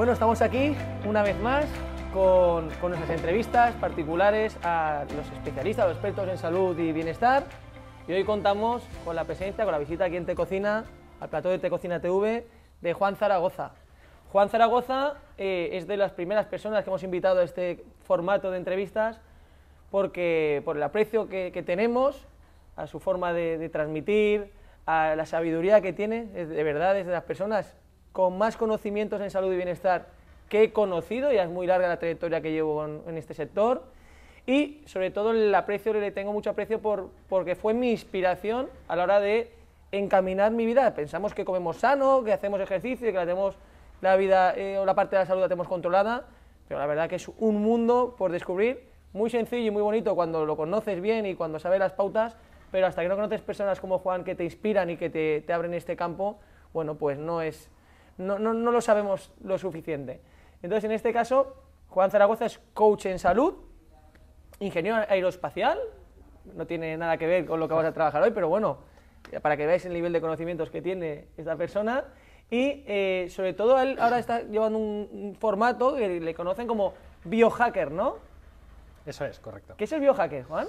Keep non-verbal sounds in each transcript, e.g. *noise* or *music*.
Bueno, estamos aquí una vez más con, con nuestras entrevistas particulares a los especialistas, los expertos en salud y bienestar. Y hoy contamos con la presencia, con la visita aquí en Te Cocina, al plató de Te Cocina TV, de Juan Zaragoza. Juan Zaragoza eh, es de las primeras personas que hemos invitado a este formato de entrevistas porque por el aprecio que, que tenemos a su forma de, de, transmitir, a la sabiduría que tiene, de verdad es de las personas con más conocimientos en salud y bienestar que he conocido, ya es muy larga la trayectoria que llevo en, en este sector, y sobre todo el aprecio, le tengo mucho aprecio por, porque fue mi inspiración a la hora de encaminar mi vida. Pensamos que comemos sano, que hacemos ejercicio, que la, tenemos, la vida eh, o la parte de la salud la tenemos controlada, pero la verdad que es un mundo por descubrir, muy sencillo y muy bonito cuando lo conoces bien y cuando sabes las pautas, pero hasta que no conoces personas como Juan que te inspiran y que te, te abren este campo, bueno, pues no es, no, no, no lo sabemos lo suficiente. Entonces, en este caso, Juan Zaragoza es coach en salud, ingeniero aeroespacial, no tiene nada que ver con lo que vas a trabajar hoy, pero bueno, para que veáis el nivel de conocimientos que tiene esta persona. Y eh, sobre todo él ahora está llevando un, un, formato que le conocen como biohacker, ¿no? Eso es, correcto. ¿Qué es el biohacker, Juan?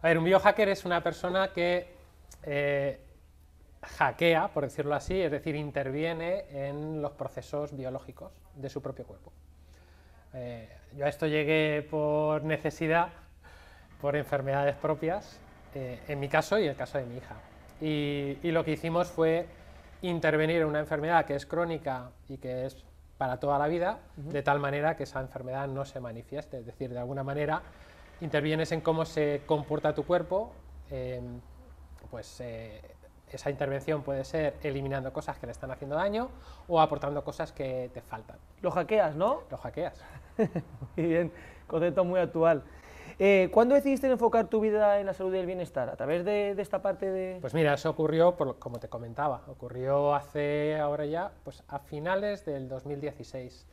A ver, un biohacker es una persona que eh, hackea, por decirlo así, es decir, interviene en los procesos biológicos de su propio cuerpo. Eh, yo a esto llegué por necesidad, por enfermedades propias, eh, en mi caso y en el caso de mi hija. Y, y, lo que hicimos fue intervenir en una enfermedad que es crónica y que es para toda la vida, uh -huh. de tal manera que esa enfermedad no se manifieste. Es decir, de alguna manera intervienes en cómo se comporta tu cuerpo, eh, pues eh, esa intervención puede ser eliminando cosas que le están haciendo daño o aportando cosas que te faltan. Lo hackeas, ¿no? Lo hackeas. *laughs* muy bien, concepto muy actual. Eh, ¿Cuándo decidiste enfocar tu vida en la salud y el bienestar? ¿A través de, de esta parte de...? Pues mira, eso ocurrió, por, como te comentaba, ocurrió hace ahora ya, pues a finales del 2016.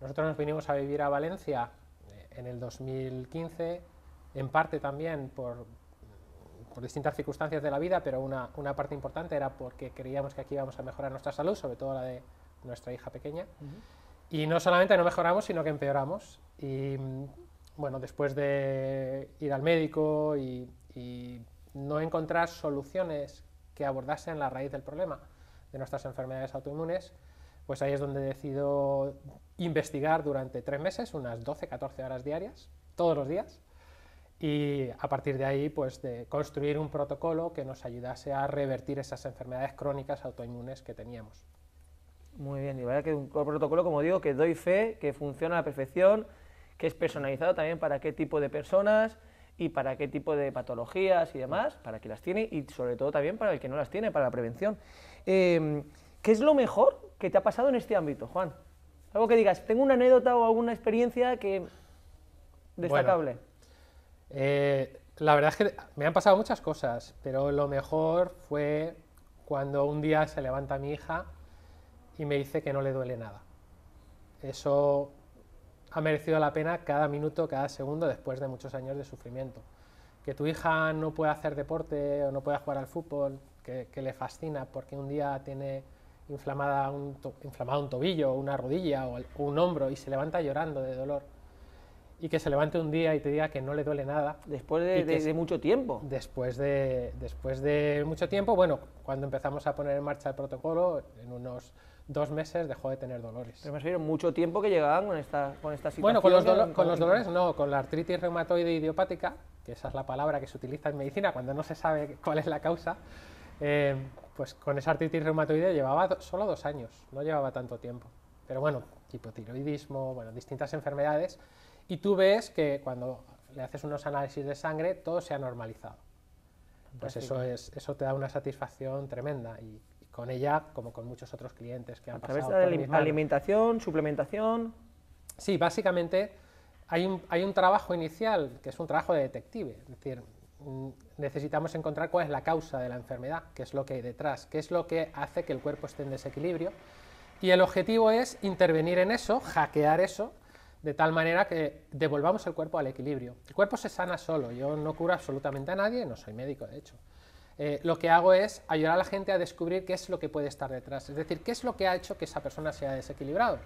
Nosotros nos vinimos a vivir a Valencia eh, en el 2015, en parte también por, por distintas circunstancias de la vida, pero una, una, parte importante era porque creíamos que aquí íbamos a mejorar nuestra salud, sobre todo la de nuestra hija pequeña. Uh -huh. Y no solamente no mejoramos, sino que empeoramos. Y bueno, después de ir al médico y, y, no encontrar soluciones que abordasen la raíz del problema de nuestras enfermedades autoinmunes, pues ahí es donde decido investigar durante tres meses, unas 12-14 horas diarias, todos los días, y a partir de ahí, pues de construir un protocolo que nos ayudase a revertir esas enfermedades crónicas autoinmunes que teníamos. Muy bien, y vaya que un protocolo, como digo, que doy fe, que funciona a la perfección, que es personalizado también para qué tipo de personas y para qué tipo de patologías y demás, para que las tiene y sobre todo también para el que no las tiene, para la prevención. Eh, ¿Qué es lo mejor que te ha pasado en este ámbito, Juan? Algo que digas, tengo una anécdota o alguna experiencia que destacable. Bueno, eh, la verdad es que me han pasado muchas cosas, pero lo mejor fue cuando un día se levanta mi hija y me dice que no le duele nada. Eso ha merecido la pena cada minuto, cada segundo después de muchos años de sufrimiento. Que tu hija no pueda hacer deporte o no pueda jugar al fútbol, que, le fascina porque un día tiene inflamada un inflamado un tobillo, una rodilla o un hombro y se levanta llorando de dolor. Y que se levante un día y te diga que no le duele nada. Después de, de, de mucho tiempo. Después de, después de mucho tiempo, bueno, cuando empezamos a poner en marcha el protocolo, en unos dos meses dejó de tener dolores. Pero me refiero mucho tiempo que llegaban con esta, con esta situación. Bueno, con los, dolo con los dolores no, con la artritis reumatoide idiopática, que esa es la palabra que se utiliza en medicina cuando no se sabe cuál es la causa, eh, pues con esa artritis reumatoide llevaba do solo dos años, no llevaba tanto tiempo. Pero bueno, hipotiroidismo, bueno, distintas enfermedades, y tú ves que cuando le haces unos análisis de sangre todo se ha normalizado. Pues eso, es, eso te da una satisfacción tremenda y, con ella, como con muchos otros clientes que han ¿A través pasado de la alimentación, suplementación? Sí, básicamente hay un, hay un trabajo inicial que es un trabajo de detective, es decir, mm, necesitamos encontrar cuál es la causa de la enfermedad, qué es lo que hay detrás, qué es lo que hace que el cuerpo esté en desequilibrio, y el objetivo es intervenir en eso, hackear eso, de tal manera que devolvamos el cuerpo al equilibrio. El cuerpo se sana solo, yo no curo absolutamente a nadie, no soy médico de hecho. Eh, lo que hago es ayudar a la gente a descubrir qué es lo que puede estar detrás, es decir, qué es lo que ha hecho que esa persona se haya desequilibrado.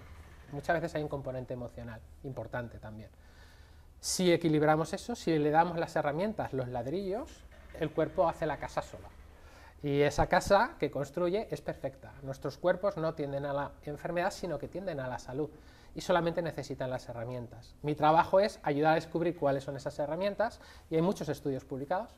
muchas veces hay un componente emocional importante también. Si equilibramos eso, si le damos las herramientas, los ladrillos, el cuerpo hace la casa sola. Y esa casa que construye es perfecta. Nuestros cuerpos no tienden a la enfermedad, sino que tienden a la salud. Y solamente necesitan las herramientas. Mi trabajo es ayudar a descubrir cuáles son esas herramientas, y hay muchos estudios publicados.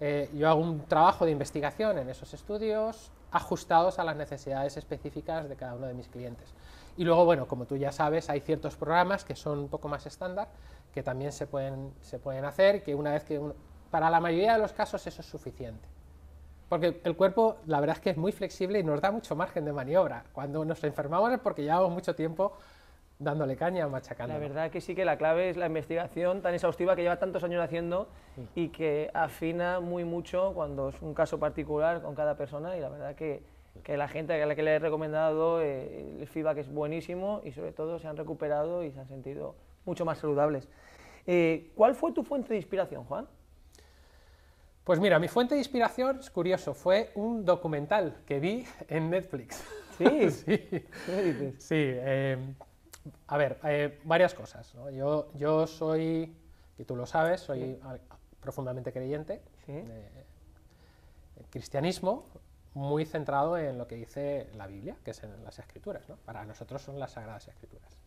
Eh, yo hago un trabajo de investigación en esos estudios ajustados a las necesidades específicas de cada uno de mis clientes. Y luego, bueno, como tú ya sabes, hay ciertos programas que son un poco más estándar, que también se pueden, se pueden hacer y que una vez que... para la mayoría de los casos eso es suficiente. Porque el cuerpo, la verdad es que es muy flexible y nos da mucho margen de maniobra. Cuando nos enfermamos es porque llevamos mucho tiempo dándole caña, machacando. La verdad que sí que la clave es la investigación tan exhaustiva que lleva tantos años haciendo y que afina muy mucho cuando es un caso particular con cada persona y la verdad que, que la gente a la que le he recomendado eh, el feedback es buenísimo y sobre todo se han recuperado y se han sentido mucho más saludables. Eh, ¿Cuál fue tu fuente de inspiración, Juan? Pues mira, mi fuente de inspiración, es curioso, fue un documental que vi en Netflix. Sí, *laughs* sí. Sí, eh, a ver, eh, varias cosas. Yo, yo soy, y tú lo sabes, soy profundamente creyente, de cristianismo, muy centrado en lo que dice la Biblia, que es en las escrituras. ¿no? Para nosotros son las sagradas escrituras.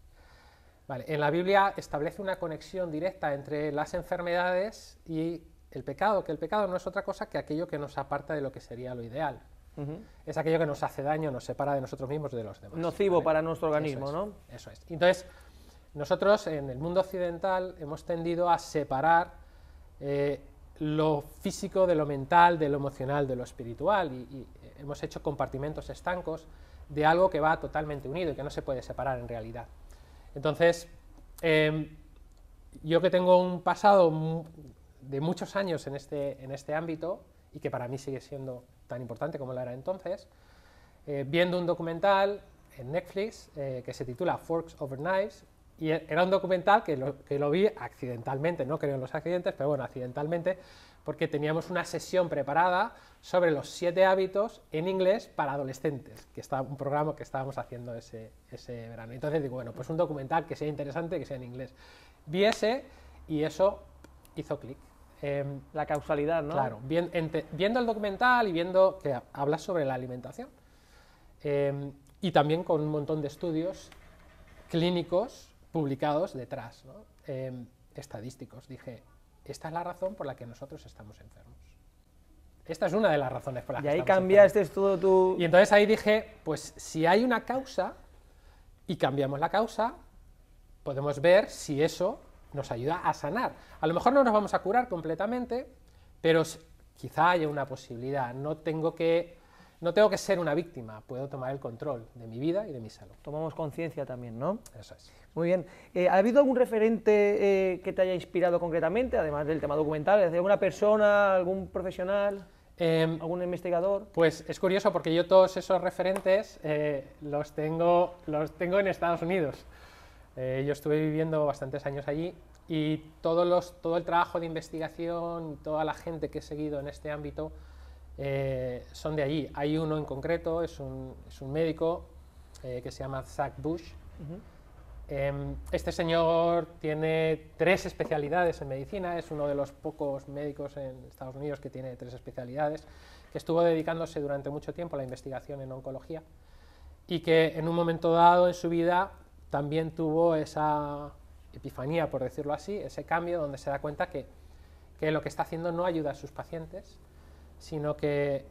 Vale, en la Biblia establece una conexión directa entre las enfermedades y el pecado, que el pecado no es otra cosa que aquello que nos aparta de lo que sería lo ideal. Es aquello que nos hace daño, nos separa de nosotros mismos y de los demás. Nocivo para nuestro organismo, ¿no? Eso es. Entonces, nosotros en el mundo occidental hemos tendido a separar eh, lo físico de lo mental, de lo emocional, de lo espiritual, y, hemos hecho compartimentos estancos de algo que va totalmente unido y que no se puede separar en realidad. Entonces, em, yo que tengo un pasado de muchos años en este, en este ámbito y que para mí sigue siendo tan importante como lo era entonces, eh, viendo un documental en Netflix eh, que se titula Forks Over Knives, y e, era un documental que lo, que lo vi accidentalmente, no creo en los accidentes, pero bueno, accidentalmente, porque teníamos una sesión preparada sobre los siete hábitos en inglés para adolescentes, que está un programa que estábamos haciendo ese, ese verano. Entonces digo, bueno, pues un documental que sea interesante, que sea en inglés. Vi ese y eso hizo clic. Em, la causalidad, ¿no? Claro, viendo el documental y viendo que habla sobre la alimentación. Em, y también con un montón de estudios clínicos publicados detrás, ¿no? Em, estadísticos. Dije, esta es la razón por la que nosotros estamos enfermos. Esta es una de las razones por las y que ahí estamos cambiaste todo tu... Y entonces ahí dije, pues si hay una causa y cambiamos la causa, podemos ver si eso nos ayuda a sanar. A lo mejor no nos vamos a curar completamente, pero quizá haya una posibilidad. No tengo que, no tengo que ser una víctima, puedo tomar el control de mi vida y de mi salud. Tomamos conciencia también, ¿no? Eso es. Muy bien. Eh, ¿Ha habido algún referente eh, que te haya inspirado concretamente, además del tema documental? ¿Es alguna persona, algún profesional? Em, ¿Algún investigador? Pues es curioso porque yo todos esos referentes eh, los, tengo, los tengo en Estados Unidos. Eh, yo estuve viviendo bastantes años allí y todos los, todo el trabajo de investigación, toda la gente que he seguido en este ámbito eh, son de allí. Hay uno en concreto, es un, es un médico eh, que se llama Zach Bush. Em, este señor tiene tres especialidades en medicina, es uno de los pocos médicos en Estados Unidos que tiene tres especialidades, que estuvo dedicándose durante mucho tiempo a la investigación en oncología y que en un momento dado en su vida también tuvo esa epifanía, por decirlo así, ese cambio donde se da cuenta que, lo que está haciendo no ayuda a sus pacientes, sino que,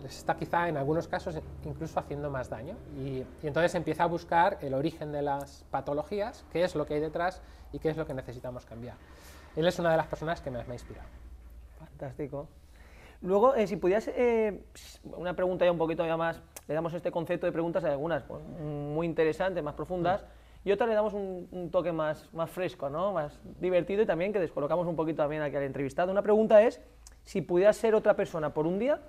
les está quizá en algunos casos incluso haciendo más daño. Y, entonces empieza a buscar el origen de las patologías, qué es lo que hay detrás y qué es lo que necesitamos cambiar. Él es una de las personas que me ha inspirado. Fantástico. Luego, eh, si pudieras, eh, una pregunta ya un poquito ya más, le damos este concepto de preguntas, algunas pues, muy interesantes, más profundas, mm. y otras le damos un, toque más, más fresco, ¿no? más divertido y también que descolocamos un poquito también aquí al entrevistado. Una pregunta es, si pudieras ser otra persona por un día,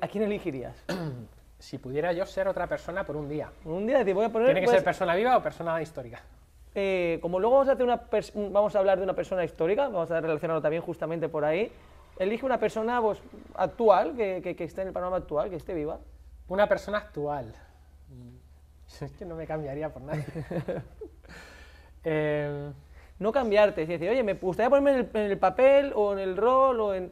¿a quién elegirías? *clears throat* si pudiera yo ser otra persona por un día. Por un día, te voy a poner... ¿Tiene que ser pues, persona viva o persona histórica? Eh, como luego vamos a, hacer una vamos a hablar de una persona histórica, vamos a relacionarlo también justamente por ahí, elige una persona pues, actual, que, que, esté en el panorama actual, que esté viva. Una persona actual. *laughs* Es que no me cambiaría por nadie. *laughs* Eh, No cambiarte, es decir, oye, me gustaría ponerme en el, en el papel o en el rol o en...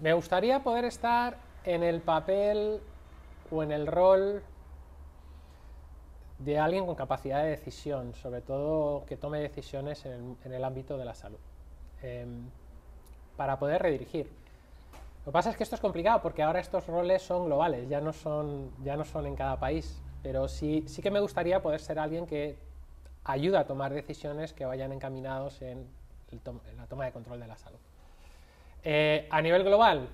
me gustaría poder estar en el papel o en el rol de alguien con capacidad de decisión, sobre todo que tome decisiones en el, en el ámbito de la salud, em, para poder redirigir. Lo que pasa es que esto es complicado porque ahora estos roles son globales, ya no son, ya no son en cada país, pero sí, sí que me gustaría poder ser alguien que ayuda a tomar decisiones que vayan encaminados en, en la toma de control de la salud. Eh, a nivel global,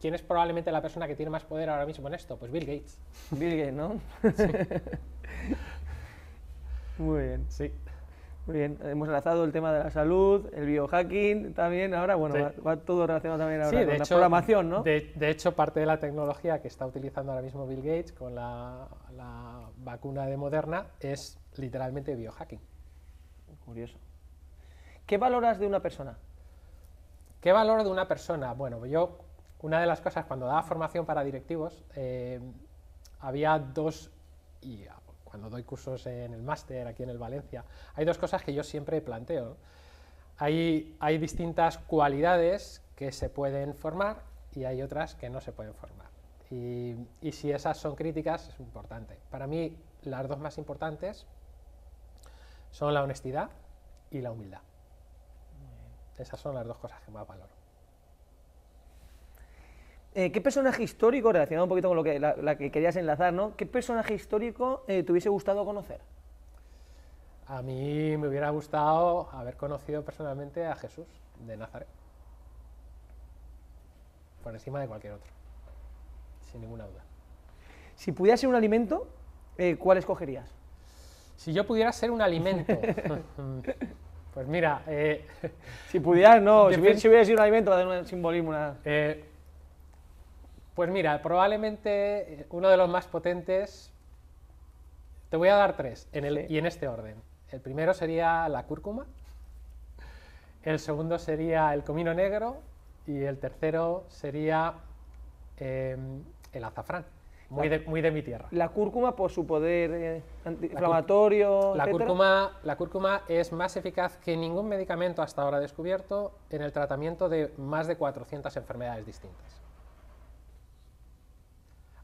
¿quién es probablemente la persona que tiene más poder ahora mismo en esto? Pues Bill Gates. Bill Gates, ¿no? *laughs* Muy bien, Sí. Muy bien. Hemos enlazado el tema de la salud, el biohacking también. Ahora, bueno, Sí. va, va todo relacionado también ahora Sí, con de la hecho, programación, ¿no? De, de hecho, parte de la tecnología que está utilizando ahora mismo Bill Gates con la, la vacuna de Moderna es literalmente biohacking. Curioso. ¿Qué valoras de una persona? ¿Qué valor de una persona? Bueno, yo, una de las cosas, cuando daba formación para directivos, eh, había dos, y cuando doy cursos en el máster aquí en el Valencia, hay dos cosas que yo siempre planteo. ¿no? Hay, hay distintas cualidades que se pueden formar y hay otras que no se pueden formar. Y, y si esas son críticas, es importante. Para mí, las dos más importantes son la honestidad y la humildad. Esas son las dos cosas que más valoro. Eh, ¿Qué personaje histórico, relacionado un poquito con lo que, la, la que querías enlazar, ¿no? ¿Qué personaje histórico eh, te hubiese gustado conocer? A mí me hubiera gustado haber conocido personalmente a Jesús de Nazaret. Por encima de cualquier otro. Sin ninguna duda. Si pudieras ser un alimento, eh, ¿cuál escogerías? Si yo pudiera ser un alimento. *laughs* pues mira, eh, Si pudieras, no. Si hubiera, si hubiera sido un alimento, va a dar un simbolismo. Una... eh, pues mira, probablemente eh, uno de los más potentes. Te voy a dar tres, en el, Sí. y en este orden. El primero sería la cúrcuma, el segundo sería el comino negro y el tercero sería eh, el azafrán, muy de, muy de mi tierra. La cúrcuma por su poder eh, antiinflamatorio. La etcétera. cúrcuma, la cúrcuma es más eficaz que ningún medicamento hasta ahora descubierto en el tratamiento de más de 400 enfermedades distintas.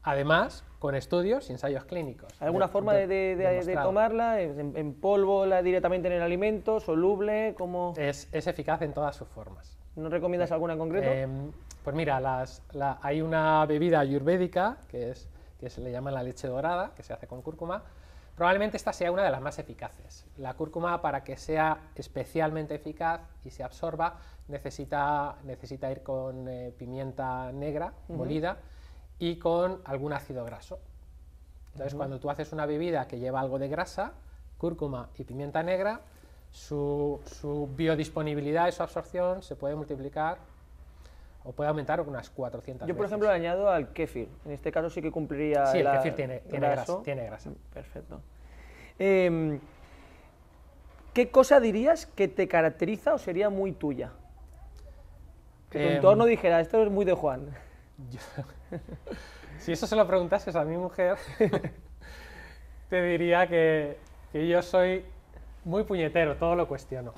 Además, con estudios y ensayos clínicos. ¿Hay ¿Alguna de- forma de, de- de- tomarla? ¿En, en polvo la, directamente en el alimento? ¿Soluble? ¿Cómo? Es, es eficaz en todas sus formas. ¿No recomiendas alguna en concreto? Em, pues mira, las- la- hay una bebida ayurvédica que, es, que se le llama la leche dorada, que se hace con cúrcuma. Probablemente esta sea una de las más eficaces. La cúrcuma, para que sea especialmente eficaz y se absorba, necesita, necesita ir con eh, pimienta negra molida y con algún ácido graso. Entonces, cuando tú haces una bebida que lleva algo de grasa, cúrcuma y pimienta negra, su, su biodisponibilidad y su absorción se puede multiplicar o puede aumentar unas 400 Yo, por veces. ejemplo, le añado al kéfir. En este caso sí que cumpliría Sí, el la- kéfir tiene, tiene, grasa, tiene grasa. Perfecto. Em, ¿Qué cosa dirías que te caracteriza o sería muy tuya? Que tu Em, entorno dijera, esto es muy de Juan. *laughs* Si eso se lo preguntases a mi mujer, *laughs* te diría que, que yo soy muy puñetero, todo lo cuestiono.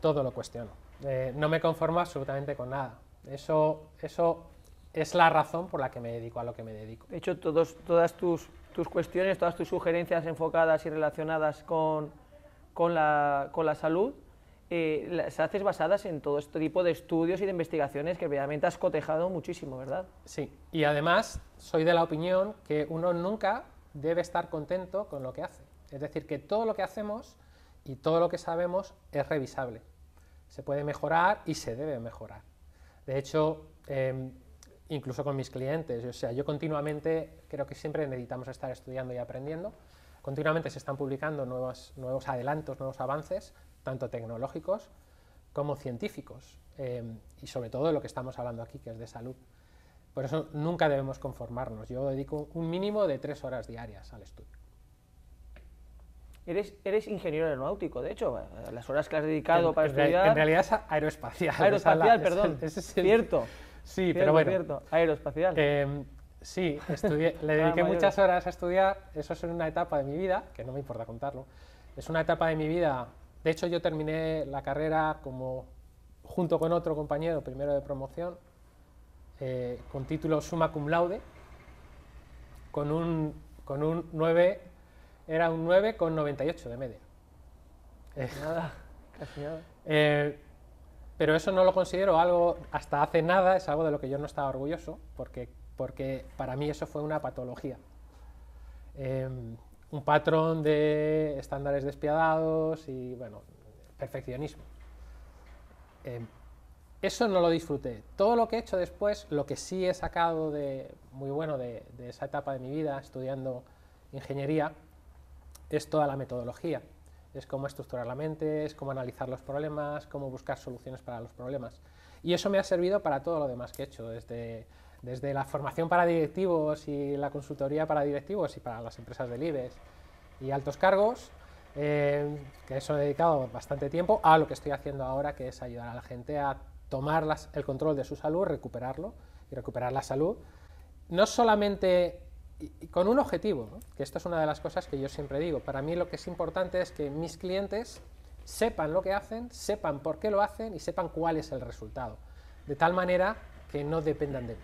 Todo lo cuestiono. Eh, no me conformo absolutamente con nada. Eso, eso es la razón por la que me dedico a lo que me dedico. De hecho, todos, todas tus, tus cuestiones, todas tus sugerencias enfocadas y relacionadas con, con, la, con la salud, eh, las haces basadas en todo este tipo de estudios y de investigaciones que realmente has cotejado muchísimo, ¿verdad? Sí, y además soy de la opinión que uno nunca debe estar contento con lo que hace. Es decir, que todo lo que hacemos y todo lo que sabemos es revisable. Se puede mejorar y se debe mejorar. De hecho, eh, incluso con mis clientes, o sea, yo continuamente creo que siempre necesitamos estar estudiando y aprendiendo. Continuamente se están publicando nuevos, nuevos adelantos, nuevos avances, tanto tecnológicos como científicos, eh, y sobre todo de lo que estamos hablando aquí, que es de salud. Por eso nunca debemos conformarnos. Yo dedico un mínimo de tres horas diarias al estudio. Eres, eres ingeniero aeronáutico, de hecho, eh, las horas que has dedicado en, para en estudiar... en realidad es aeroespacial. *laughs* es la- aeroespacial, esa- perdón. ese es el- Cierto. Sí, Cierto, pero bueno. cierto. Aeroespacial. eh, Sí, estudié, *laughs* le dediqué muchas horas a estudiar, eso es una etapa de mi vida, que no me importa contarlo, es una etapa de mi vida, de hecho yo terminé la carrera como junto con otro compañero, primero de promoción, eh, con título summa cum laude, con un, con un 9, era un 9 con 98 de media. nada, *laughs* casi nada. Eh, pero eso no lo considero algo, hasta hace nada, es algo de lo que yo no estaba orgulloso, porque, porque para mí eso fue una patología. Em, un patrón de estándares despiadados y, bueno, perfeccionismo. Em, eso no lo disfruté. Todo lo que he hecho después, lo que sí he sacado de muy bueno de, esa etapa de mi vida estudiando ingeniería, es toda la metodología. Es cómo estructurar la mente, es cómo analizar los problemas, cómo buscar soluciones para los problemas. Y eso me ha servido para todo lo demás que he hecho, desde, desde la formación para directivos y la consultoría para directivos y para las empresas del IBEX y altos cargos, eh, que eso he dedicado bastante tiempo, a lo que estoy haciendo ahora, que es ayudar a la gente a tomar el control de su salud, recuperarlo y recuperar la salud, no solamente con un objetivo, que esto es una de las cosas que yo siempre digo, para mí lo que es importante es que mis clientes sepan lo que hacen, sepan por qué lo hacen y sepan cuál es el resultado, de tal manera que no dependan de mí.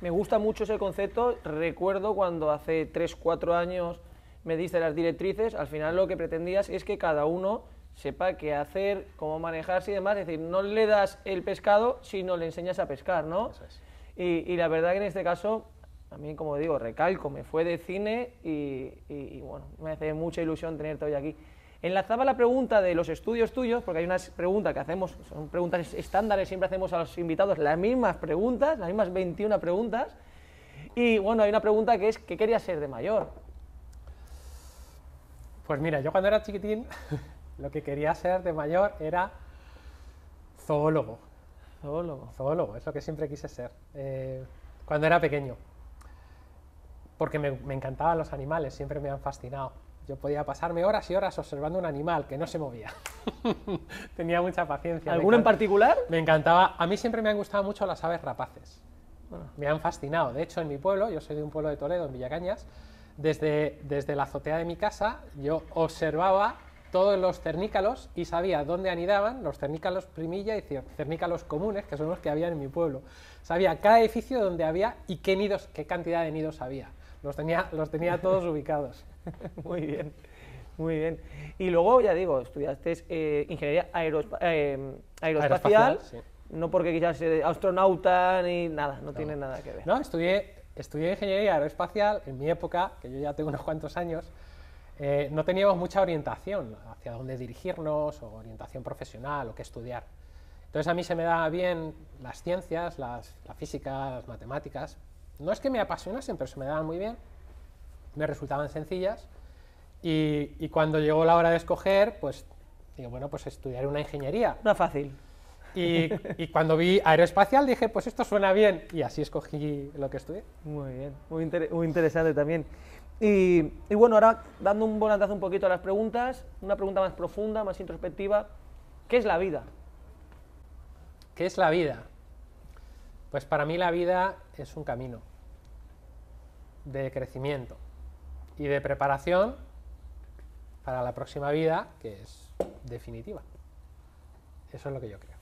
Me gusta mucho ese concepto, recuerdo cuando hace 3, 4 años me diste las directrices, al final lo que pretendías es que cada uno sepa qué hacer, cómo manejarse y demás. Es decir, no le das el pescado, sino le enseñas a pescar, ¿no? Y, la verdad que en este caso, a mí, como digo, recalco, me fue de cine y, bueno, me hace mucha ilusión tenerte hoy aquí. Enlazaba la pregunta de los estudios tuyos, porque hay unas preguntas que hacemos, son preguntas estándares, siempre hacemos a los invitados las mismas preguntas, las mismas 21 preguntas. Y bueno, hay una pregunta que es, ¿qué querías ser de mayor? Pues mira, yo cuando era chiquitín *laughs* lo que quería ser de mayor era zoólogo. Zoólogo. Zoólogo, es lo que siempre quise ser. Eh, cuando era pequeño. Porque me, encantaban los animales, siempre me han fascinado. Yo podía pasarme horas y horas observando un animal que no se movía. *laughs* Tenía mucha paciencia. ¿Alguno en particular? Me encantaba. A mí siempre me han gustado mucho las aves rapaces. Me han fascinado. De hecho, en mi pueblo, yo soy de un pueblo de Toledo, en Villacañas, desde, desde la azotea de mi casa yo observaba todos los cernícalos y sabía dónde anidaban, los cernícalos primilla y cernícalos comunes, que son los que había en mi pueblo. Sabía cada edificio donde había y qué nidos, qué cantidad de nidos había. Los tenía, los tenía todos *laughs* ubicados. *laughs* Muy bien, muy bien. Y luego, ya digo, estudiaste eh, ingeniería eh, aeroespacial, no porque quizás ser astronauta ni nada, no, tiene nada que ver. No, estudié, estudié ingeniería aeroespacial en mi época, que yo ya tengo unos cuantos años, eh, no teníamos mucha orientación hacia dónde dirigirnos o orientación profesional o qué estudiar. Entonces a mí se me da bien las ciencias, la física, las matemáticas. No es que me apasionasen, pero se me daban muy bien, me resultaban sencillas. Y, cuando llegó la hora de escoger, pues digo, bueno, pues estudiaré una ingeniería. Una fácil. Y, y, cuando vi aeroespacial dije, pues esto suena bien, y así escogí lo que estudié. Muy bien, muy, muy interesante también. Y, bueno, ahora dando un volantazo un poquito a las preguntas, una pregunta más profunda, más introspectiva. ¿Qué es la vida? ¿Qué es la vida? Pues para mí la vida es un camino de crecimiento y de preparación para la próxima vida, que es definitiva. Eso es lo que yo creo.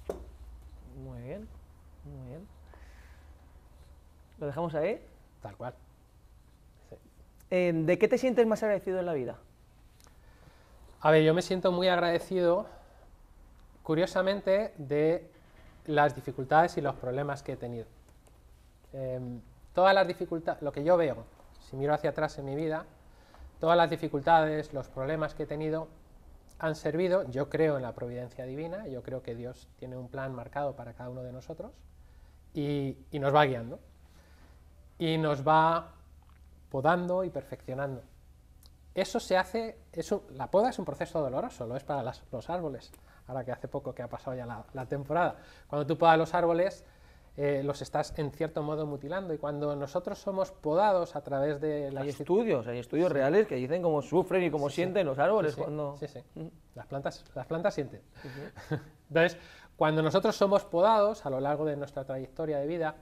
Muy bien, muy bien. ¿Lo dejamos ahí? Tal cual. ¿De qué te sientes más agradecido en la vida? A ver, yo me siento muy agradecido, curiosamente, de las dificultades y los problemas que he tenido. Em, todas las dificultades, lo que yo veo, si miro hacia atrás en mi vida, todas las dificultades, los problemas que he tenido han servido, yo creo en la providencia divina, yo creo que Dios tiene un plan marcado para cada uno de nosotros y, nos va guiando. Y nos va podando y perfeccionando. Eso se hace, eso, la poda es un proceso doloroso, lo es para los árboles, ahora que hace poco que ha pasado ya la, temporada. Cuando tú podas los árboles, eh, los estás en cierto modo mutilando. Y cuando nosotros somos podados a través de... Hay estudios, hay estudios reales que dicen cómo sufren y cómo sienten los árboles cuando... Sí, sí, las plantas, las plantas sienten. *laughs* Entonces, cuando nosotros somos podados a lo largo de nuestra trayectoria de vida,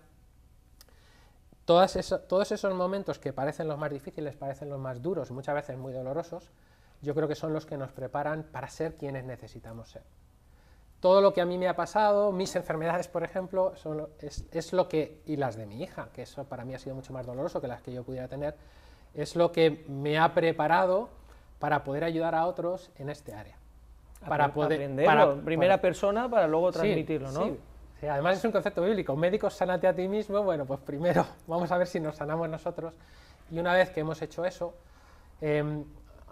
todas eso- todos esos momentos que parecen los más difíciles, parecen los más duros, muchas veces muy dolorosos, yo creo que son los que nos preparan para ser quienes necesitamos ser. Todo lo que a mí me ha pasado, mis enfermedades, por ejemplo, son es, es lo que, y las de mi hija, que eso para mí ha sido mucho más doloroso que las que yo pudiera tener, es lo que me ha preparado para poder ayudar a otros en este área. Para poder, aprenderlo para- primera para- persona para luego Sí, transmitirlo, ¿no? sí. Sí, además es un concepto bíblico. Médicos, sánate a ti mismo. Bueno, pues primero *laughs* vamos a ver si nos sanamos nosotros. Y una vez que hemos hecho eso, em,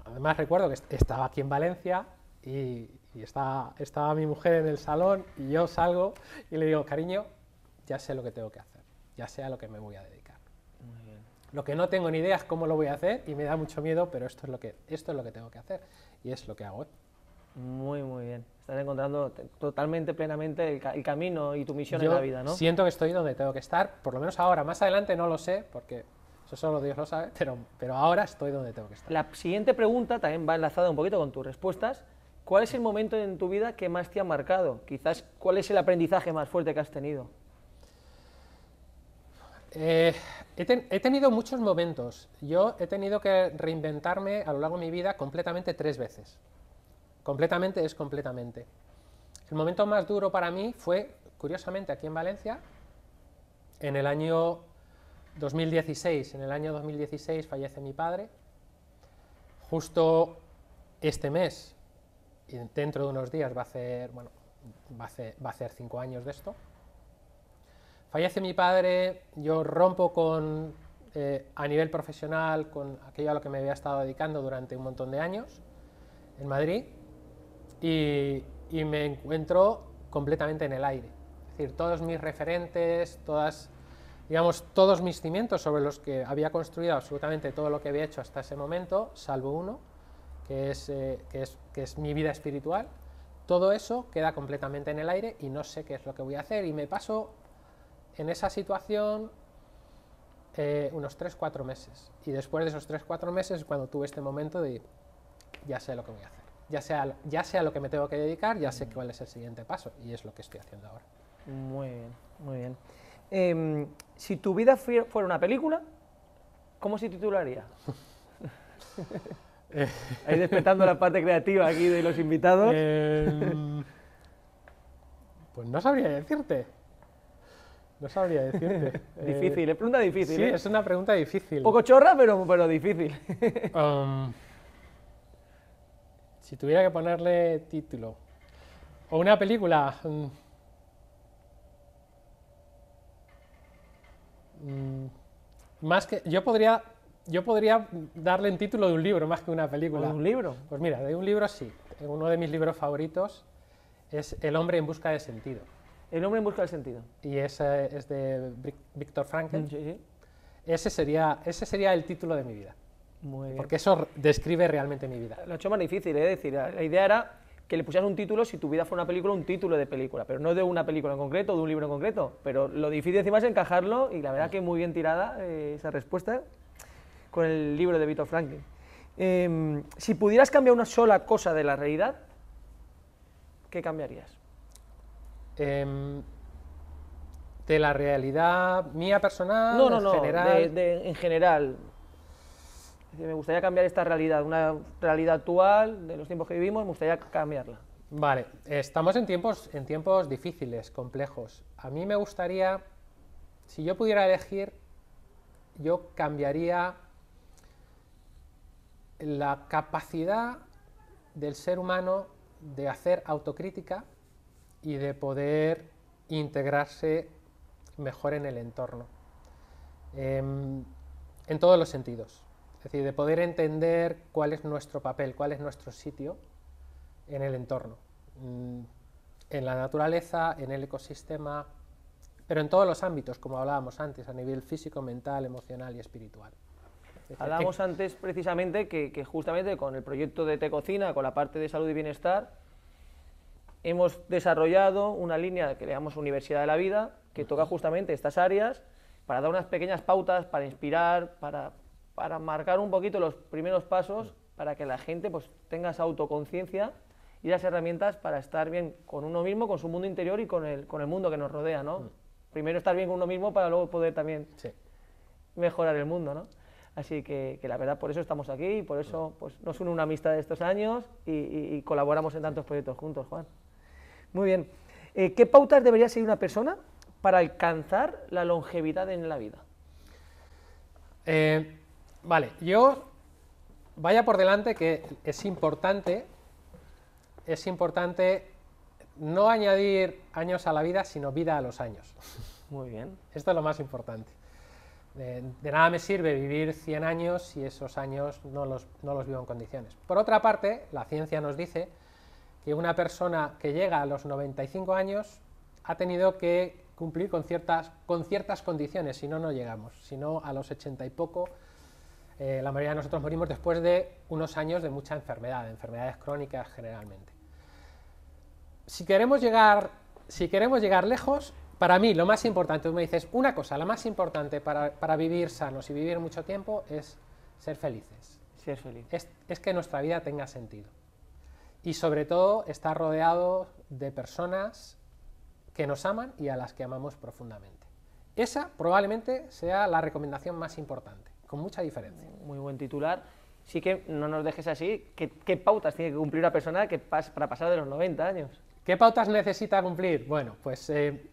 además recuerdo que est- estaba aquí en Valencia y, y estaba, estaba mi mujer en el salón y yo salgo y le digo, cariño, ya sé lo que tengo que hacer, ya sé a lo que me voy a dedicar. Muy bien. Lo que no tengo ni idea es cómo lo voy a hacer y me da mucho miedo, pero esto es lo que, esto es lo que tengo que hacer y es lo que hago. Muy, muy bien. Estás encontrando te- totalmente, plenamente el, ca- el camino y tu misión Yo en la vida, ¿no? siento que estoy donde tengo que estar, por lo menos ahora. Más adelante no lo sé, porque eso solo Dios lo sabe, *laughs* pero, pero ahora estoy donde tengo que estar. La siguiente pregunta también va enlazada un poquito con tus respuestas. ¿Cuál es el momento en tu vida que más te ha marcado? Quizás, ¿cuál es el aprendizaje más fuerte que has tenido? Eh, he, he tenido muchos momentos. Yo he tenido que reinventarme a lo largo de mi vida completamente tres veces. Completamente es completamente. El momento más duro para mí fue, curiosamente, aquí en Valencia, en el año 2016. En el año 2016 fallece mi padre. Justo este mes, dentro de unos días va a hacer, bueno, va a hacer, va a hacer cinco años de esto. Fallece mi padre, yo rompo con, eh, a nivel profesional con aquello a lo que me había estado dedicando durante un montón de años en Madrid y, y me encuentro completamente en el aire. Es decir, todos mis referentes, todas, digamos, todos mis cimientos sobre los que había construido absolutamente todo lo que había hecho hasta ese momento, salvo uno, que es, eh, que es, que es mi vida espiritual, todo eso queda completamente en el aire y no sé qué es lo que voy a hacer y me paso en esa situación eh, unos 3-4 meses. Y después de esos 3-4 meses es cuando tuve este momento de ya sé lo que voy a hacer. Ya sé, a, lo- ya sé a lo que me tengo que dedicar, ya sé cuál es el siguiente paso. Y es lo que estoy haciendo ahora. Muy bien, muy bien. Em, si tu vida fue- fuera una película, ¿cómo se titularía? *laughs* *laughs* Ahí despertando la parte creativa aquí de los invitados. Em, pues no sabría decirte. No sabría decirte. Eh, *laughs* difícil, es pregunta difícil. Sí, ¿eh? es una pregunta difícil. Poco chorra, pero, pero difícil. *laughs* Um, si tuviera que ponerle título. O una película. mm, mm, más que. Yo podría. Yo podría darle en título de un libro más que una película. un libro. Pues mira, de un libro sí. Uno de mis libros favoritos es El hombre en busca de sentido. El hombre en busca del sentido. Y ese es de Vic- Viktor Frankl. Sí, sí. Ese, sería, ese sería el título de mi vida. Muy bien. Porque eso describe realmente mi vida. Lo he hecho más difícil, es decir, la la idea era que le pusieras un título, si tu vida fuera una película, un título de película, pero no de una película en concreto, de un libro en concreto. Pero lo difícil encima es encajarlo y la verdad que muy bien tirada eh, esa respuesta con el libro de Víctor Franklin. Em, si pudieras cambiar una sola cosa de la realidad, ¿qué cambiarías? Em, de la realidad mía personal, no, no, en no, general. de- de- en general. Me gustaría cambiar esta realidad, una realidad actual de los tiempos que vivimos, me gustaría cambiarla. Vale, estamos en tiempos, en tiempos difíciles, complejos. A mí me gustaría, si yo pudiera elegir, yo cambiaría la capacidad del ser humano de hacer autocrítica y de poder integrarse mejor en el entorno. Em, en todos los sentidos. Es decir, de poder entender cuál es nuestro papel, cuál es nuestro sitio en el entorno, mm, en la naturaleza, en el ecosistema, pero en todos los ámbitos, como hablábamos antes, a nivel físico, mental, emocional y espiritual. Hablábamos antes precisamente que, que justamente con el proyecto de Te Cocina, con la parte de salud y bienestar, hemos desarrollado una línea que le llamamos Universidad de la Vida, que toca justamente estas áreas para dar unas pequeñas pautas, para inspirar, para, para marcar un poquito los primeros pasos para que la gente pues, tenga esa autoconciencia y las herramientas para estar bien con uno mismo, con su mundo interior y con el, con el mundo que nos rodea. ¿no? Primero estar bien con uno mismo para luego poder también Sí. mejorar el mundo, ¿no? Así que, la verdad, por eso estamos aquí y por eso pues, nos une una amistad de estos años y, colaboramos en tantos proyectos juntos, Juan. Muy bien. Eh, ¿Qué pautas debería seguir una persona para alcanzar la longevidad en la vida? Eh, vale, yo vaya por delante que es importante, es importante no añadir años a la vida, sino vida a los años. Muy bien. Esto es lo más importante. De, nada me sirve vivir 100 años si esos años no los, no los vivo en condiciones. Por otra parte, la ciencia nos dice que una persona que llega a los 95 años ha tenido que cumplir con ciertas, con ciertas condiciones, si no, no llegamos. Si no, a los 80 y poco, eh, la mayoría de nosotros morimos después de unos años de mucha enfermedad, de enfermedades crónicas generalmente. Si queremos llegar, si queremos llegar lejos, para mí lo más importante, tú me dices, una cosa, la más importante para, vivir sanos y vivir mucho tiempo es ser felices. Ser feliz. Es, es que nuestra vida tenga sentido. Y sobre todo estar rodeado de personas que nos aman y a las que amamos profundamente. Esa probablemente sea la recomendación más importante, con mucha diferencia. Muy buen titular. Sí que no nos dejes así. ¿Qué, pautas tiene que cumplir una persona que para pasar de los 90 años? ¿Qué pautas necesita cumplir? Bueno, pues eh,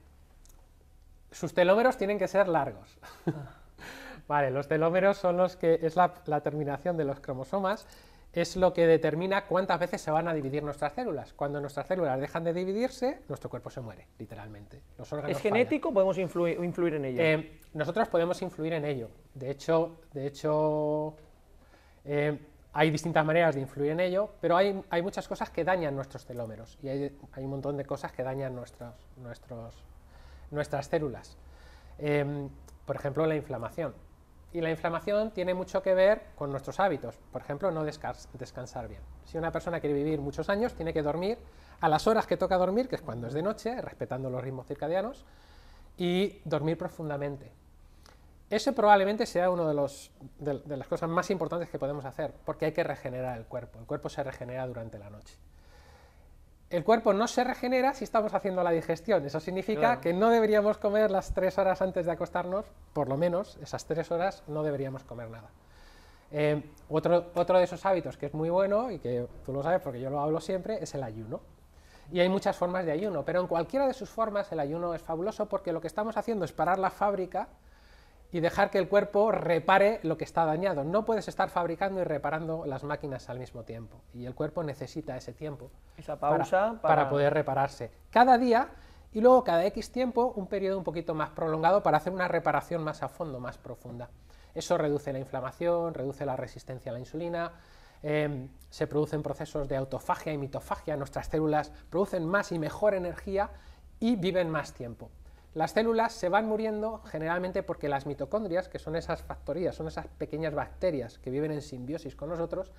sus telómeros tienen que ser largos. *laughs* vale, los telómeros son los que es la, terminación de los cromosomas, es lo que determina cuántas veces se van a dividir nuestras células. Cuando nuestras células dejan de dividirse, nuestro cuerpo se muere, literalmente. ¿Es genético podemos influir, influir en ello? Eh, nosotros podemos influir en ello. De hecho, de hecho eh, hay distintas maneras de influir en ello, pero hay, hay, muchas cosas que dañan nuestros telómeros y hay, hay un montón de cosas que dañan nuestros, nuestros nuestras células. Em, por ejemplo, la inflamación. Y la inflamación tiene mucho que ver con nuestros hábitos. Por ejemplo, no descansar bien. Si una persona quiere vivir muchos años, tiene que dormir a las horas que toca dormir, que es cuando es de noche, respetando los ritmos circadianos, y dormir profundamente. Ese probablemente sea una de, de las cosas más importantes que podemos hacer, porque hay que regenerar el cuerpo. El cuerpo se regenera durante la noche el cuerpo no se regenera si estamos haciendo la digestión. Eso significa que no deberíamos comer las tres horas antes de acostarnos, por lo menos esas tres horas no deberíamos comer nada. Eh, otro, otro de esos hábitos que es muy bueno y que tú lo sabes porque yo lo hablo siempre es el ayuno. Y hay muchas formas de ayuno, pero en cualquiera de sus formas el ayuno es fabuloso porque lo que estamos haciendo es parar la fábrica y dejar que el cuerpo repare lo que está dañado. No puedes estar fabricando y reparando las máquinas al mismo tiempo. Y el cuerpo necesita ese tiempo. Esa pausa para, poder repararse. Cada día y luego cada X tiempo un periodo un poquito más prolongado para hacer una reparación más a fondo, más profunda. Eso reduce la inflamación, reduce la resistencia a la insulina, em, se producen procesos de autofagia y mitofagia, nuestras células producen más y mejor energía y viven más tiempo. Las células se van muriendo generalmente porque las mitocondrias, que son esas factorías, son esas pequeñas bacterias que viven en simbiosis con nosotros,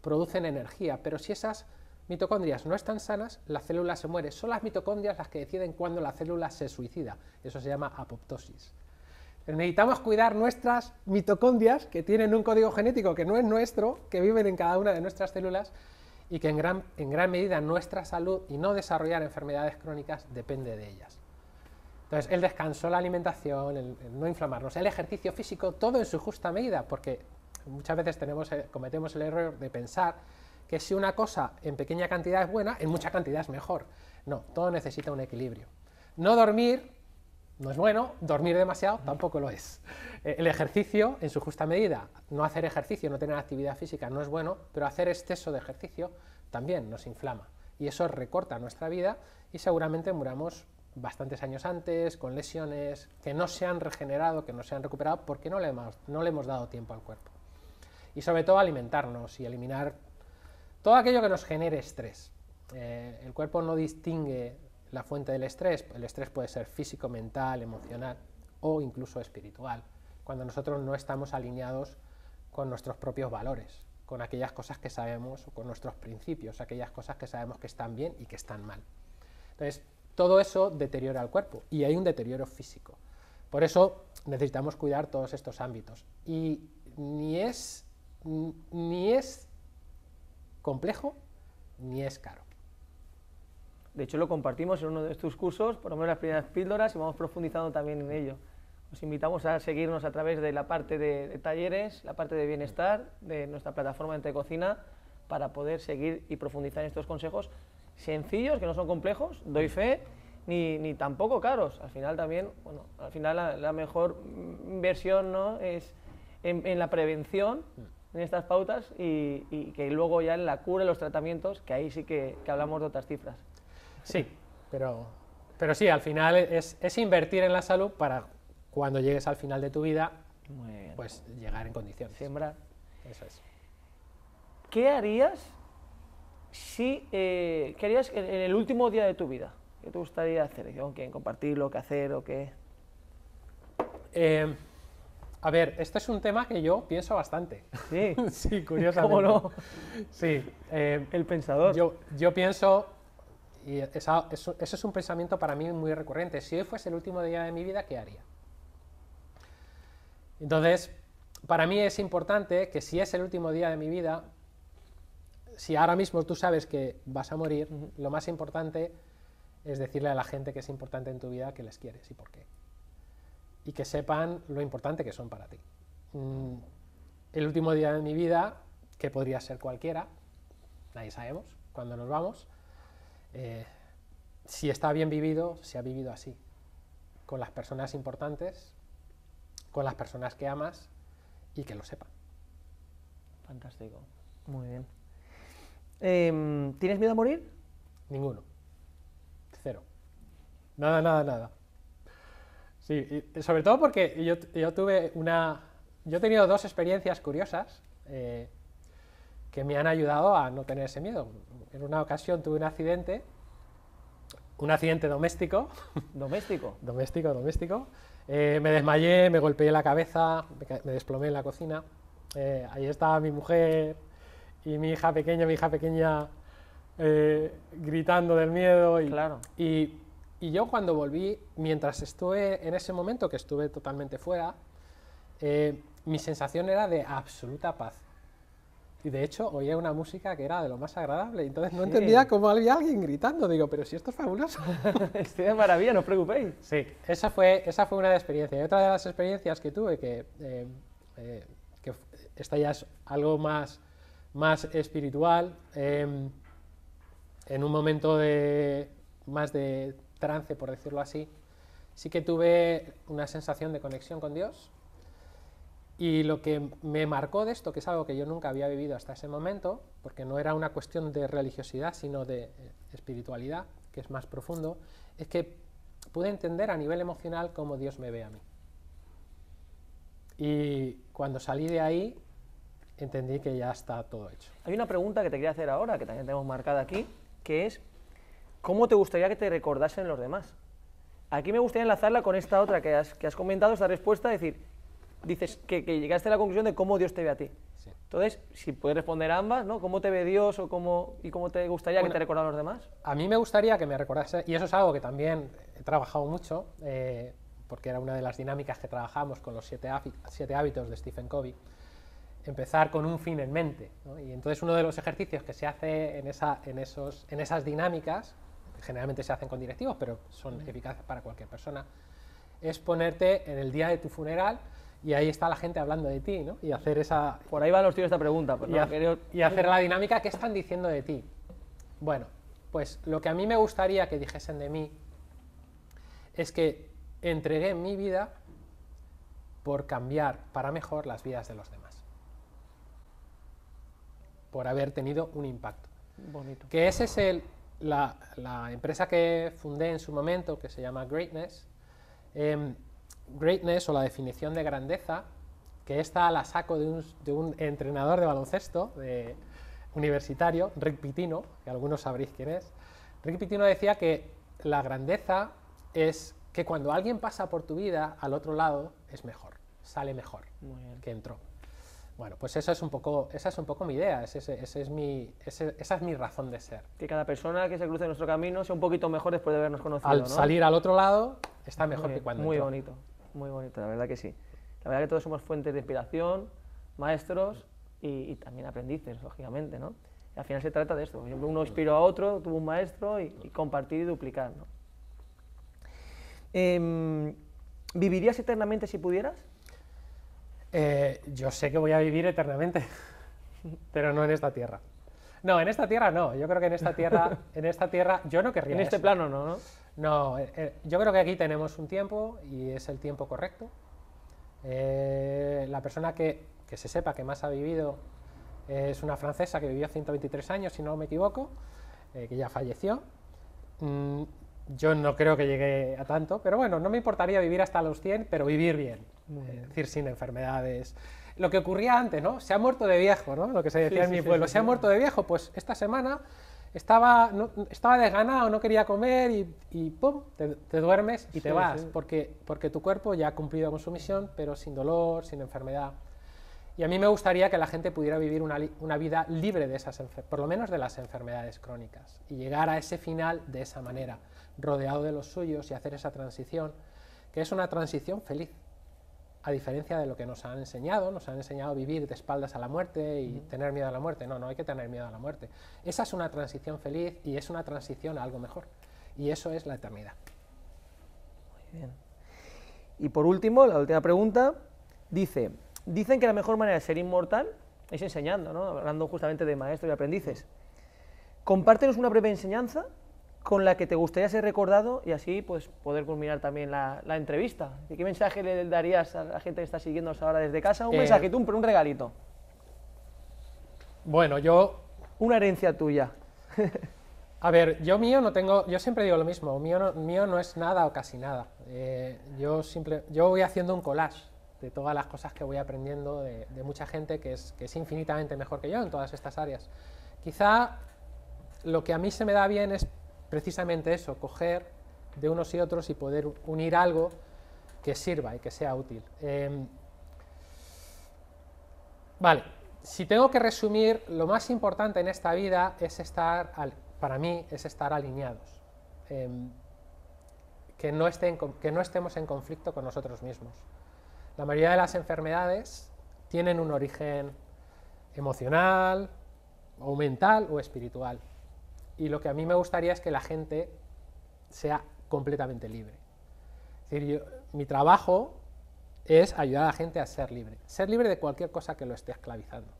producen energía, pero si esas mitocondrias no están sanas, la célula se muere. Son las mitocondrias las que deciden cuándo la célula se suicida. Eso se llama apoptosis. necesitamos cuidar nuestras mitocondrias, que tienen un código genético que no es nuestro, que viven en cada una de nuestras células y que en gran, en gran medida nuestra salud y no desarrollar enfermedades crónicas depende de ellas. Entonces, el descanso, la alimentación, el, no inflamarnos, el ejercicio físico, todo en su justa medida, porque muchas veces tenemos, eh, cometemos el error de pensar que si una cosa en pequeña cantidad es buena, en mucha cantidad es mejor. No, todo necesita un equilibrio. No dormir no es bueno, dormir demasiado tampoco lo es. Eh, el ejercicio en su justa medida, no hacer ejercicio, no tener actividad física no es bueno, pero hacer exceso de ejercicio también nos inflama. Y eso recorta nuestra vida y seguramente muramos bastantes años antes, con lesiones que no se han regenerado, que no se han recuperado, porque no le hemos, no le hemos dado tiempo al cuerpo. Y sobre todo alimentarnos y eliminar todo aquello que nos genere estrés. Eh, el cuerpo no distingue la fuente del estrés, el estrés puede ser físico, mental, emocional o incluso espiritual, cuando nosotros no estamos alineados con nuestros propios valores, con aquellas cosas que sabemos, con nuestros principios, aquellas cosas que sabemos que están bien y que están mal. Entonces, todo eso deteriora el cuerpo y hay un deterioro físico. Por eso necesitamos cuidar todos estos ámbitos. Y ni es, ni es complejo ni es caro. De hecho, lo compartimos en uno de estos cursos, por lo menos las primeras píldoras, y vamos profundizando también en ello. os invitamos a seguirnos a través de la parte de, de talleres, la parte de bienestar de nuestra plataforma Entre Cocina para poder seguir y profundizar en estos consejos sencillos, que no son complejos, doy fe, ni, ni tampoco caros. Al final también, bueno, al final la, la mejor inversión ¿no? es en, en la prevención, en estas pautas, y, y que luego ya en la cura, en los tratamientos, que ahí sí que, que hablamos de otras cifras. Sí, pero, pero sí, al final es, es invertir en la salud para cuando llegues al final de tu vida, pues llegar en condiciones. Sembrar. Eso es. ¿Qué harías si, eh, ¿qué harías en, en el último día de tu vida? ¿Qué te gustaría hacer? ¿Con quién? ¿Compartirlo? ¿Qué hacer? ¿O qué? Eh, a ver, este es un tema que yo pienso bastante. Sí, *laughs* sí, *laughs* curiosamente. ¿Cómo no? Sí, eh, El pensador. yo, yo pienso, y esa- eso, eso es un pensamiento para mí muy recurrente, si hoy fuese el último día de mi vida, ¿qué haría? Entonces, para mí es importante que si es el último día de mi vida, si ahora mismo tú sabes que vas a morir, lo más importante es decirle a la gente que es importante en tu vida que les quieres y por qué. Y que sepan lo importante que son para ti. Mm, el último día de mi vida, que podría ser cualquiera, nadie sabemos cuándo nos vamos, eh, si está bien vivido, se ha vivido así, con las personas importantes, con las personas que amas y que lo sepan. Fantástico. Muy bien. Em, ¿Tienes miedo a morir? Ninguno. Cero. Nada, nada, nada. Sí, y sobre todo porque yo, yo tuve una. Yo he tenido dos experiencias curiosas eh, que me han ayudado a no tener ese miedo. En una ocasión tuve un accidente, un accidente doméstico, *laughs* Doméstico. doméstico, doméstico. Eh, me desmayé, me golpeé la cabeza, me, me desplomé en la cocina. Eh, ahí estaba mi mujer y mi hija pequeña, mi hija pequeña eh, gritando del miedo. Y, Claro. y, y yo cuando volví, mientras estuve en ese momento que estuve totalmente fuera, eh, mi sensación era de absoluta paz. Y de hecho oía una música que era de lo más agradable. Entonces no Sí. entendía cómo había alguien gritando. Digo, pero si esto es fabuloso. *laughs* Estoy de maravilla, no os preocupéis. Sí, esa fue, esa fue una experiencia. Y otra de las experiencias que tuve, que, eh, eh, que esta ya es algo más, más espiritual, em, en un momento de, más de trance, por decirlo así, sí que tuve una sensación de conexión con Dios. Y lo que me marcó de esto, que es algo que yo nunca había vivido hasta ese momento, porque no era una cuestión de religiosidad, sino de eh, espiritualidad, que es más profundo, es que pude entender a nivel emocional cómo Dios me ve a mí. Y cuando salí de ahí, entendí que ya está todo hecho. Hay una pregunta que te quería hacer ahora, que también tenemos marcada aquí, que es, ¿cómo te gustaría que te recordasen los demás? Aquí me gustaría enlazarla con esta otra que has, que has comentado, esta respuesta, es decir, dices que, que llegaste a la conclusión de cómo Dios te ve a ti. Sí. Entonces, si puedes responder ambas, ¿no? ¿Cómo te ve Dios o cómo, y cómo te gustaría Bueno. que te recordaran los demás? A mí me gustaría que me recordase, y eso es algo que también he trabajado mucho, eh, porque era una de las dinámicas que trabajamos con los siete, siete hábitos de Stephen Covey, empezar con un fin en mente. ¿no? Y entonces uno de los ejercicios que se hace en, esa, en, esos, en esas dinámicas, que generalmente se hacen con directivos, pero son eficaces para cualquier persona, es ponerte en el día de tu funeral y ahí está la gente hablando de ti, ¿no? Y hacer esa, Por ahí van los tiros de esta pregunta. Pero y, no, ha- quería- y hacer la dinámica que están diciendo de ti. Bueno, pues lo que a mí me gustaría que dijesen de mí es que entregué mi vida por cambiar para mejor las vidas de los demás. Por haber tenido un impacto. Bonito. Que ese es el, la, la empresa que fundé en su momento, que se llama Greatness. Em, greatness o la definición de grandeza, que esta la saco de un, de un entrenador de baloncesto de, universitario, Rick Pitino, que algunos sabréis quién es. Rick Pitino decía que la grandeza es que cuando alguien pasa por tu vida, al otro lado es mejor, sale mejor que entró. Bueno, pues esa es un poco, esa es un poco mi idea, ese, es mi, ese- esa es mi razón de ser. Que cada persona que se cruce en nuestro camino sea un poquito mejor después de habernos conocido, Al ¿no? salir al otro lado está mejor que cuando Muy entró. bonito, muy bonito, la verdad que sí. La verdad que todos somos fuentes de inspiración, maestros y, y también aprendices, lógicamente, ¿no? Y al final se trata de esto. Por ejemplo, uno inspiró a otro, tuvo un maestro y, y compartir y duplicar, ¿no? Em, ¿Vivirías eternamente si pudieras? Eh, yo sé que voy a vivir eternamente, *laughs* pero no en esta tierra. No, en esta tierra no. Yo creo que en esta tierra, *laughs* en esta tierra, yo no querría. En este eso. plano no, ¿no? No, eh, eh, yo creo que aquí tenemos un tiempo y es el tiempo correcto. Eh, la persona que, que se sepa que más ha vivido es una francesa que vivió 123 años, si no me equivoco, eh, que ya falleció. Mm, yo no creo que llegue a tanto, pero bueno, no me importaría vivir hasta los 100, pero vivir bien, eh, es decir, sin enfermedades. Lo que ocurría antes, ¿no? Se ha muerto de viejo, ¿no? Lo que se decía Sí, en sí, mi pueblo, sí, se ha muerto de viejo, pues esta semana estaba, no- estaba desganado, no quería comer y, y ¡pum! Te, te duermes y te vas. Porque, porque tu cuerpo ya ha cumplido con su misión, pero sin dolor, sin enfermedad. Y a mí me gustaría que la gente pudiera vivir una, una vida libre de esas, por lo menos de las enfermedades crónicas, y llegar a ese final de esa manera, rodeado de los suyos y hacer esa transición, que es una transición feliz, a diferencia de lo que nos han enseñado, nos han enseñado a vivir de espaldas a la muerte y tener miedo a la muerte. No, no hay que tener miedo a la muerte. Esa es una transición feliz y es una transición a algo mejor. Y eso es la eternidad. Muy bien. Y por último, la última pregunta, dice, dicen que la mejor manera de ser inmortal es enseñando, ¿no? Hablando justamente de maestros y aprendices. Compártenos una breve enseñanza con la que te gustaría ser recordado y así pues poder culminar también la, la entrevista. ¿De ¿Qué mensaje le darías a la gente que está siguiéndonos ahora desde casa? Un Eh, mensajito, un, un regalito, Bueno, yo una herencia tuya. *laughs* A ver, yo mío no tengo, yo siempre digo lo mismo, mío no, mío no es nada o casi nada. Eh, yo, simple, yo voy haciendo un collage de todas las cosas que voy aprendiendo de, de mucha gente que es, que es infinitamente mejor que yo en todas estas áreas. Quizá lo que a mí se me da bien es precisamente eso, coger de unos y otros y poder unir algo que sirva y que sea útil. Em, Vale, si tengo que resumir, lo más importante en esta vida es estar, para mí, es estar alineados. Em, que, no que no estemos en conflicto con nosotros mismos. La mayoría de las enfermedades tienen un origen emocional, o mental, o espiritual. Y lo que a mí me gustaría es que la gente sea completamente libre. Es decir, yo- mi trabajo es ayudar a la gente a ser libre. Ser libre de cualquier cosa que lo esté esclavizando.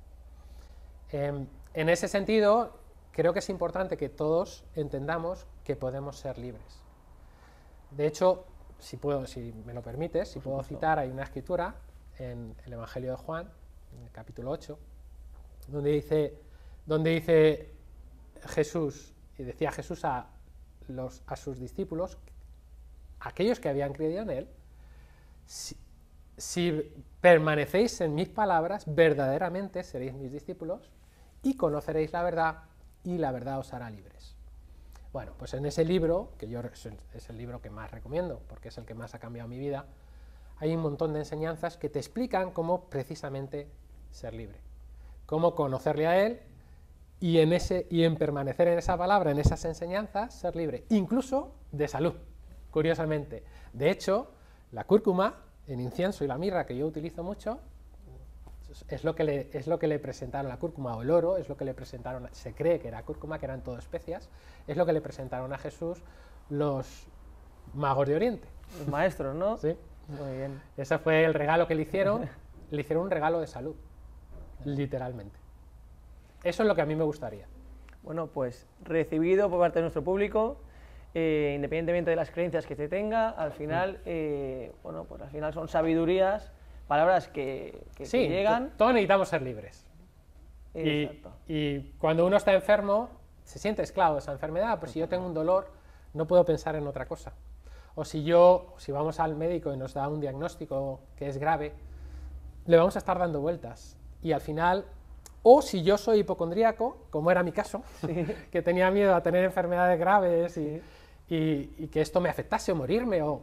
Em, en ese sentido, creo que es importante que todos entendamos que podemos ser libres. De hecho, si, puedo, si me lo permites, si puedo citar, hay una escritura en el Evangelio de Juan, en el capítulo 8, donde dice, donde dice Jesús, y decía Jesús a, los, a sus discípulos, aquellos que habían creído en él, si, si permanecéis en mis palabras, verdaderamente seréis mis discípulos y conoceréis la verdad y la verdad os hará libres. Bueno, pues en ese libro, que yo es el- es el libro que más recomiendo porque es el que más ha cambiado mi vida, hay un montón de enseñanzas que te explican cómo precisamente ser libre, cómo conocerle a él y en, ese, y en permanecer en esa palabra, en esas enseñanzas, ser libre, incluso de salud, curiosamente. De hecho, la cúrcuma, el incienso y la mirra que yo utilizo mucho, es lo que le, es lo que le presentaron la cúrcuma o el oro, es lo que le presentaron, se cree que era cúrcuma, que eran todo especias, es lo que le presentaron a Jesús los magos de Oriente. Los maestros, ¿no? ¿sí? Muy bien. Ese fue el regalo que le hicieron, le hicieron un regalo de salud, literalmente. Eso es lo que a mí me gustaría. Bueno, pues recibido por parte de nuestro público, eh, independientemente de las creencias que se tenga, al final, eh, bueno, pues al final son sabidurías, palabras que, que- llegan. to- todos necesitamos ser libres. Y cuando uno está enfermo, se siente esclavo de esa enfermedad. Pues si yo tengo un dolor, no puedo pensar en otra cosa. O si yo, si vamos al médico y nos da un diagnóstico que es grave, le vamos a estar dando vueltas. Y al final, o si yo soy hipocondríaco, como era mi caso, *laughs* *laughs* que tenía miedo a tener enfermedades graves y, y- y que esto me afectase o morirme, o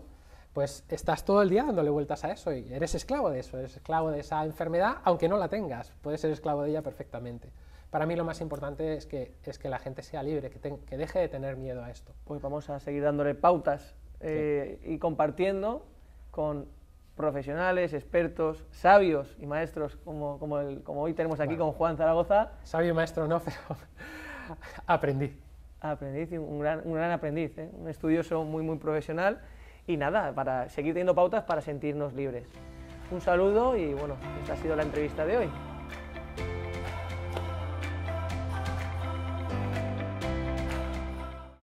pues estás todo el día dándole vueltas a eso y eres esclavo de eso, eres esclavo de esa enfermedad, aunque no la tengas, puedes ser esclavo de ella perfectamente. Para mí lo más importante es que, es que la gente sea libre, que deje de tener miedo a esto. Pues vamos a seguir dándole pautas eh, y compartiendo con profesionales, expertos, sabios y maestros, como, como, el- como hoy tenemos aquí Bueno. con Juan Zaragoza, Sabio maestro no, *laughs* pero aprendiz, y un gran, un gran aprendiz, ¿eh? un estudioso muy, muy profesional. y nada, para seguir teniendo pautas para sentirnos libres. Un saludo y bueno, esta ha sido la entrevista de hoy.